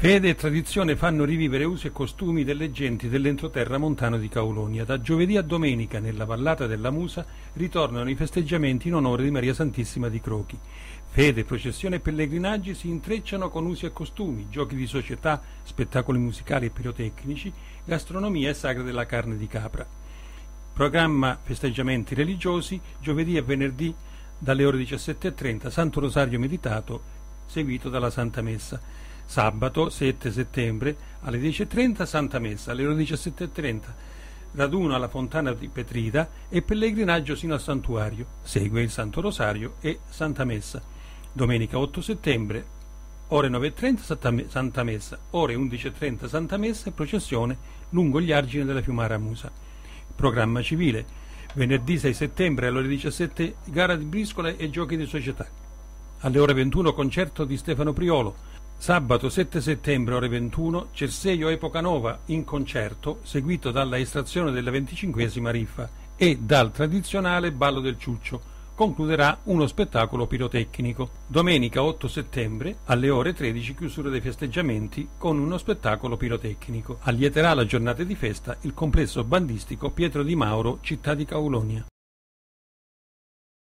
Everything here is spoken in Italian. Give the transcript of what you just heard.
Fede e tradizione fanno rivivere usi e costumi delle genti dell'entroterra montano di Caulonia. Da giovedì a domenica, nella vallata della Musa, ritornano i festeggiamenti in onore di Maria Santissima di Crochi. Fede, processione e pellegrinaggi si intrecciano con usi e costumi, giochi di società, spettacoli musicali e pirotecnici, gastronomia e sagra della carne di capra. Programma festeggiamenti religiosi, giovedì e venerdì dalle ore 17.30, Santo Rosario meditato, seguito dalla Santa Messa. Sabato 7 settembre alle 10.30 Santa Messa, alle ore 17.30 raduno alla fontana di Petrida e pellegrinaggio sino al santuario. Segue il Santo Rosario e Santa Messa. Domenica 8 settembre, ore 9.30 Santa Messa, ore 11.30 Santa Messa e processione lungo gli argini della Fiumara Musa. Programma civile. Venerdì 6 settembre alle ore 17 gara di briscole e giochi di società. Alle ore 21 concerto di Stefano Priolo. Sabato 7 settembre ore 21 Cerseio Epoca Nova in concerto seguito dalla estrazione della venticinquesima riffa e dal tradizionale ballo del ciuccio. Concluderà uno spettacolo pirotecnico. Domenica 8 settembre alle ore 13 chiusura dei festeggiamenti con uno spettacolo pirotecnico. Allieterà la giornata di festa il complesso bandistico Pietro di Mauro, città di Caulonia.